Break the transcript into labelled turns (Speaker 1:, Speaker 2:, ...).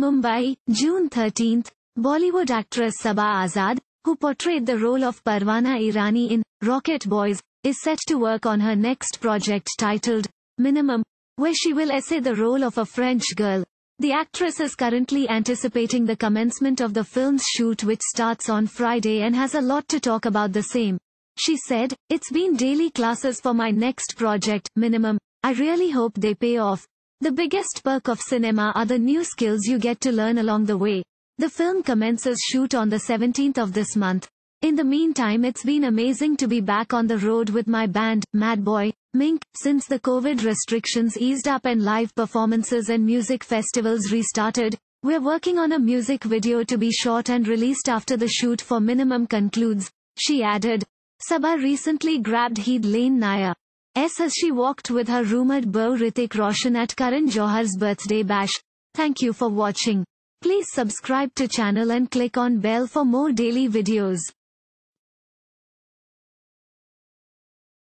Speaker 1: Mumbai, June 13, Bollywood actress Saba Azad, who portrayed the role of Parvana Irani in Rocket Boys, is set to work on her next project titled Minimum, where she will essay the role of a French girl. The actress is currently anticipating the commencement of the film's shoot which starts on Friday and has a lot to talk about the same. She said, It's been daily classes for my next project, Minimum. I really hope they pay off. The biggest perk of cinema are the new skills you get to learn along the way. The film commences shoot on the 17th of this month. In the meantime it's been amazing to be back on the road with my band, Mad Boy, Mink, since the COVID restrictions eased up and live performances and music festivals restarted. We're working on a music video to be shot and released after the shoot for Minimum concludes. She added. Saba recently grabbed Heed Lane Naya. S as she walked with her rumored beau Hrithik Roshan at Karan Johar's birthday bash. Thank you for watching. Please subscribe to channel and click on bell for more daily videos.